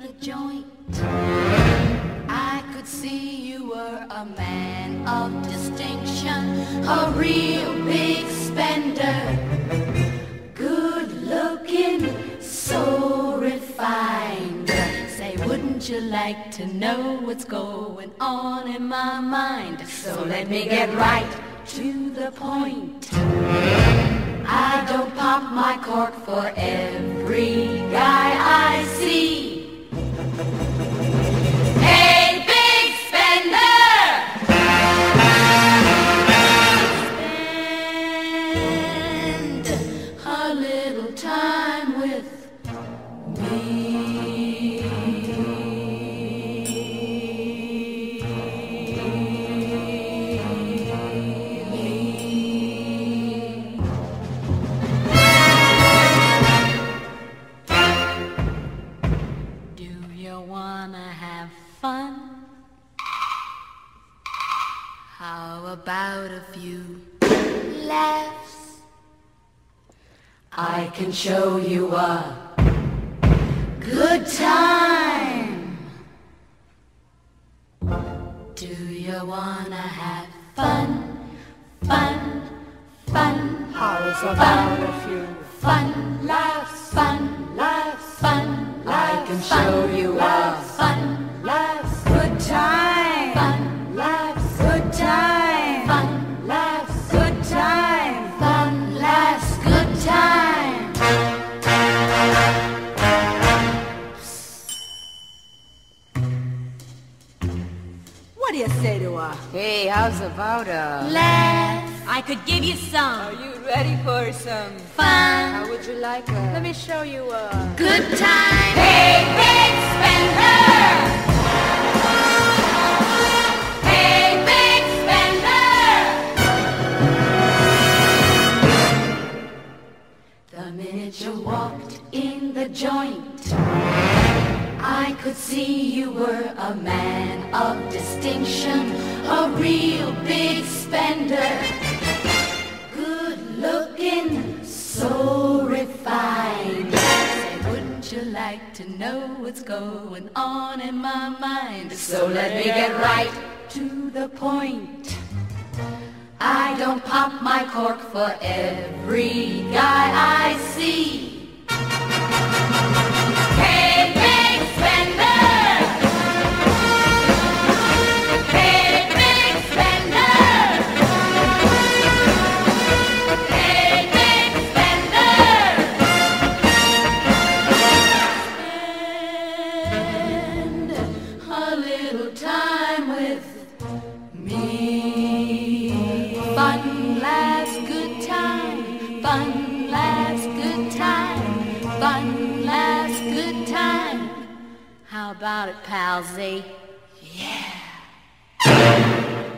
the joint. I could see you were a man of distinction, a real big spender. Good looking, so refined. Say, wouldn't you like to know what's going on in my mind? So let me get right to the point. I don't pop my cork for every guy I see. Fun? How about a few laughs? I can show you a good time. Do you wanna have fun? Fun, fun, How's about a few fun, laughs, fun, laughs, fun. I can show you a What do you say to her? Hey, how's about a... Laugh, I could give you some. Are you ready for some? fun, How would you like a... Let me show you a... good time. Hey, big spender! Hey, big spender! The minute you walked in the joint, I could see you were a man of distinction, a real big spender. Good looking, so refined. Say, wouldn't you like to know what's going on in my mind? So let me get right to the point. I don't pop my cork for every guy I see. A little time with me. Fun, laughs, good time. Fun, laughs, good time. Fun, laughs, good time. How about it, palsy?